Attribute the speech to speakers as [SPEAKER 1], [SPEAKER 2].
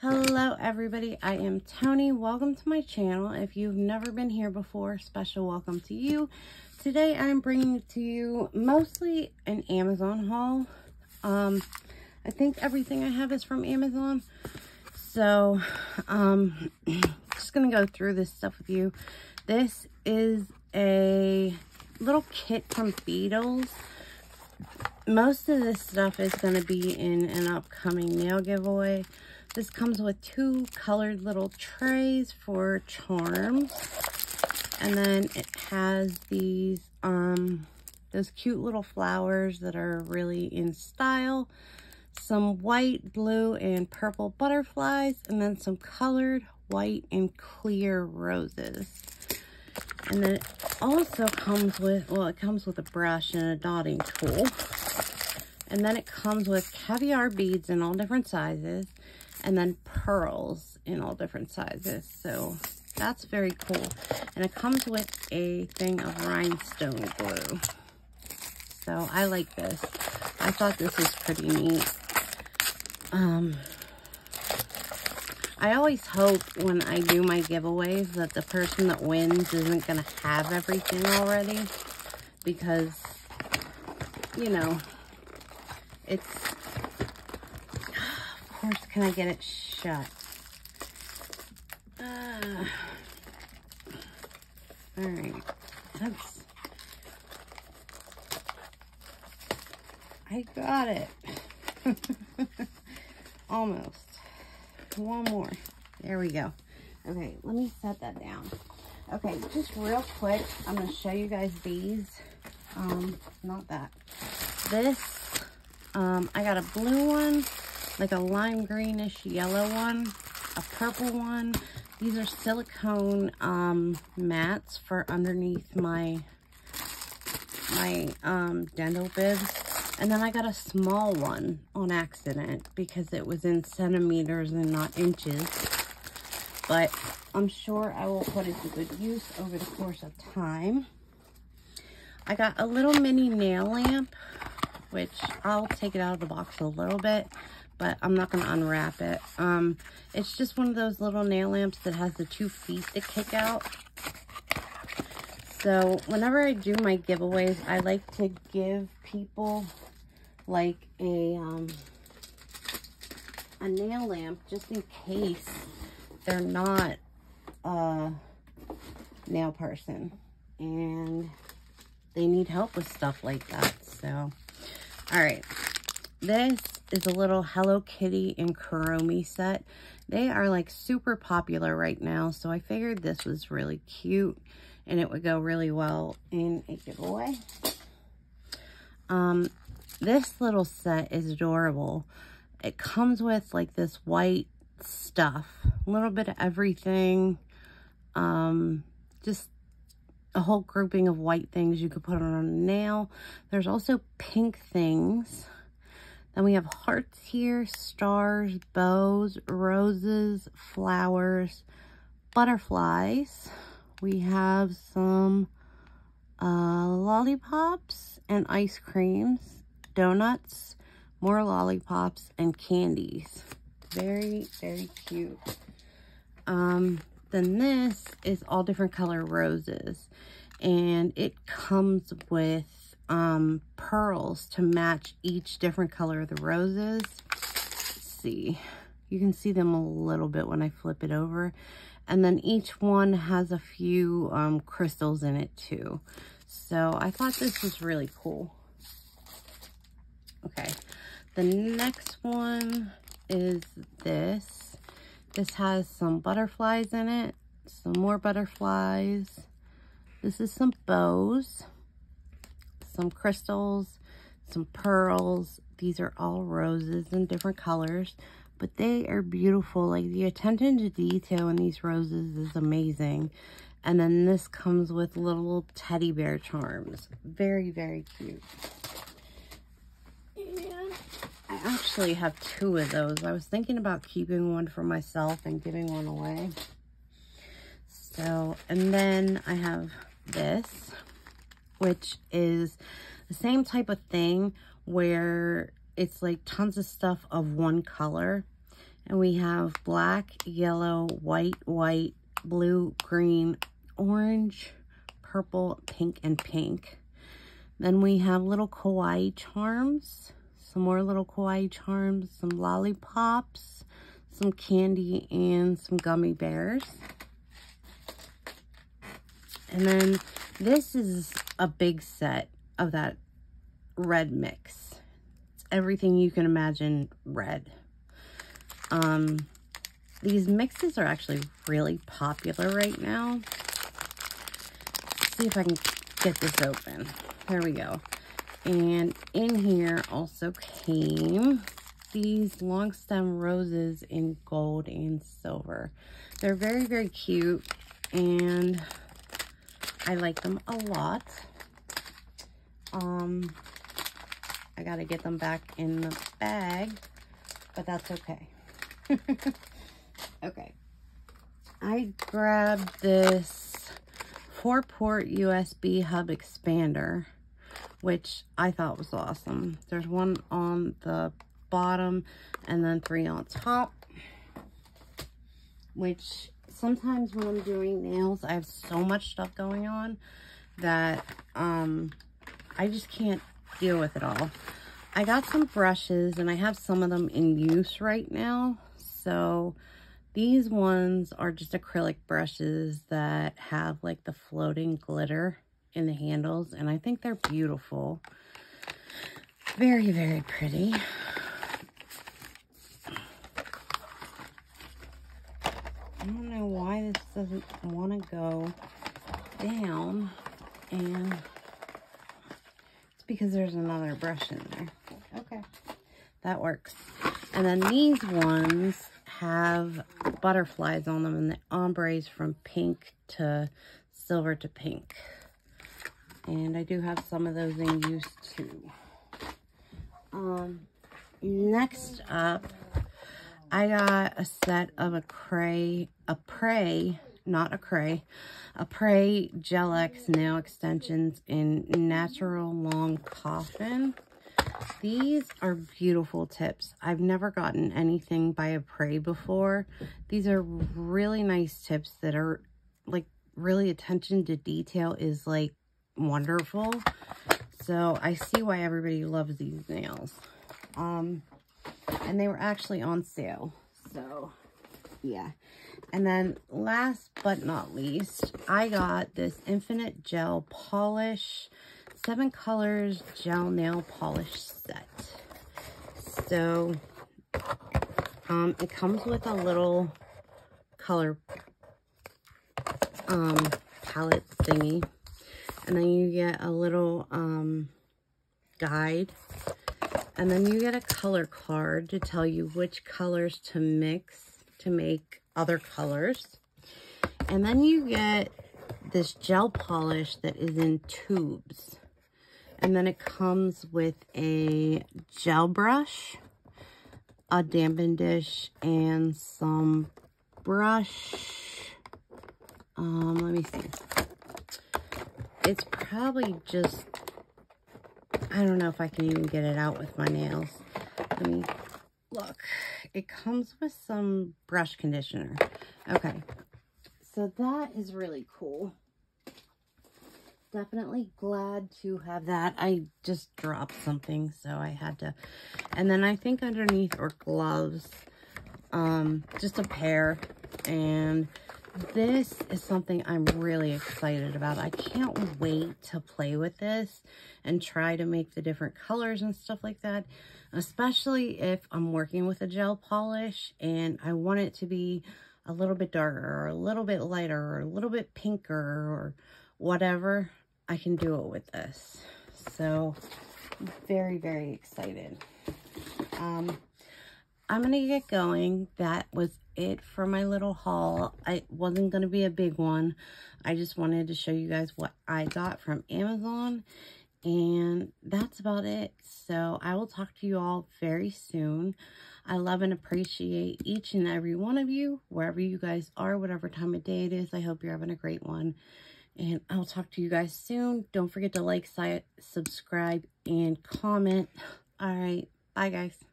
[SPEAKER 1] Hello everybody, I am Toni. Welcome to my channel. If you've never been here before, special welcome to you. Today I'm bringing to you mostly an Amazon haul. Um, I think everything I have is from Amazon. So, um, just gonna go through this stuff with you. This is a little kit from Beetles. Most of this stuff is to be in an upcoming nail giveaway. This comes with two colored little trays for charms. And then it has these, um, those cute little flowers that are really in style. Some white, blue, and purple butterflies. And then some colored white and clear roses. And then it also comes with, well, it comes with a brush and a dotting tool. And then it comes with caviar beads in all different sizes and then pearls in all different sizes. So that's very cool. And it comes with a thing of rhinestone glue. So I like this. I thought this was pretty neat. Um, I always hope when I do my giveaways that the person that wins isn't going to have everything already. Because, you know, it's can I get it shut? Uh, all right. That's, I got it. Almost. One more. There we go. Okay, let me set that down. Okay, just real quick, I'm going to show you guys these. Um, not that. This, um, I got a blue one like a lime greenish yellow one, a purple one. These are silicone um, mats for underneath my my um, dental bibs. And then I got a small one on accident because it was in centimeters and not inches. But I'm sure I will put it to good use over the course of time. I got a little mini nail lamp, which I'll take it out of the box a little bit but I'm not going to unwrap it. Um, it's just one of those little nail lamps that has the two feet that kick out. So whenever I do my giveaways, I like to give people like a, um, a nail lamp just in case they're not a nail person and they need help with stuff like that. So, all right. This is a little Hello Kitty and Kuromi set. They are like super popular right now, so I figured this was really cute and it would go really well in a giveaway. Um, this little set is adorable. It comes with like this white stuff, a little bit of everything, um, just a whole grouping of white things you could put on a nail. There's also pink things and we have hearts here, stars, bows, roses, flowers, butterflies. We have some uh, lollipops and ice creams, donuts, more lollipops, and candies. Very, very cute. Um, then this is all different color roses. And it comes with um, pearls to match each different color of the roses. Let's see. You can see them a little bit when I flip it over. And then each one has a few um, crystals in it too. So I thought this was really cool. Okay, the next one is this. This has some butterflies in it, some more butterflies. This is some bows some crystals, some pearls. These are all roses in different colors, but they are beautiful. Like the attention to detail in these roses is amazing. And then this comes with little teddy bear charms. Very, very cute. I actually have two of those. I was thinking about keeping one for myself and giving one away. So, and then I have this which is the same type of thing where it's like tons of stuff of one color. And we have black, yellow, white, white, blue, green, orange, purple, pink, and pink. Then we have little kawaii charms, some more little kawaii charms, some lollipops, some candy, and some gummy bears. And then this is a big set of that red mix. It's everything you can imagine red. Um, these mixes are actually really popular right now. Let's see if I can get this open. There we go. And in here also came these long stem roses in gold and silver. They're very, very cute and I like them a lot. Um, I gotta get them back in the bag, but that's okay. okay. I grabbed this four port USB hub expander, which I thought was awesome. There's one on the bottom and then three on top, which sometimes when I'm doing nails, I have so much stuff going on that um, I just can't deal with it all. I got some brushes and I have some of them in use right now. So these ones are just acrylic brushes that have like the floating glitter in the handles and I think they're beautiful. Very, very pretty. I don't know why this doesn't want to go down and it's because there's another brush in there. Okay, that works. And then these ones have butterflies on them and the ombres from pink to silver to pink. And I do have some of those in use too. Um, next up, I got a set of a Cray, Apres, not a Cray, Apres Gel X nail extensions in Natural Long Coffin. These are beautiful tips. I've never gotten anything by Apres before. These are really nice tips that are like really attention to detail is like wonderful. So I see why everybody loves these nails. Um, and they were actually on sale. So yeah. And then last but not least, I got this Infinite Gel Polish seven colors gel nail polish set. So, um, it comes with a little color um, palette thingy. And then you get a little um, guide. And then you get a color card to tell you which colors to mix to make other colors. And then you get this gel polish that is in tubes. And then it comes with a gel brush, a dampen dish, and some brush. Um, let me see. It's probably just, I don't know if I can even get it out with my nails. Let me look. It comes with some brush conditioner. Okay. So that is really cool definitely glad to have that. I just dropped something, so I had to. And then I think underneath are gloves, um, just a pair. And this is something I'm really excited about. I can't wait to play with this and try to make the different colors and stuff like that. Especially if I'm working with a gel polish and I want it to be a little bit darker or a little bit lighter or a little bit pinker or whatever, I can do it with this. So, very, very excited. Um, I'm going to get going. That was it for my little haul. I wasn't going to be a big one. I just wanted to show you guys what I got from Amazon. And that's about it. So I will talk to you all very soon. I love and appreciate each and every one of you, wherever you guys are, whatever time of day it is. I hope you're having a great one. And I'll talk to you guys soon. Don't forget to like, subscribe, and comment. All right. Bye, guys.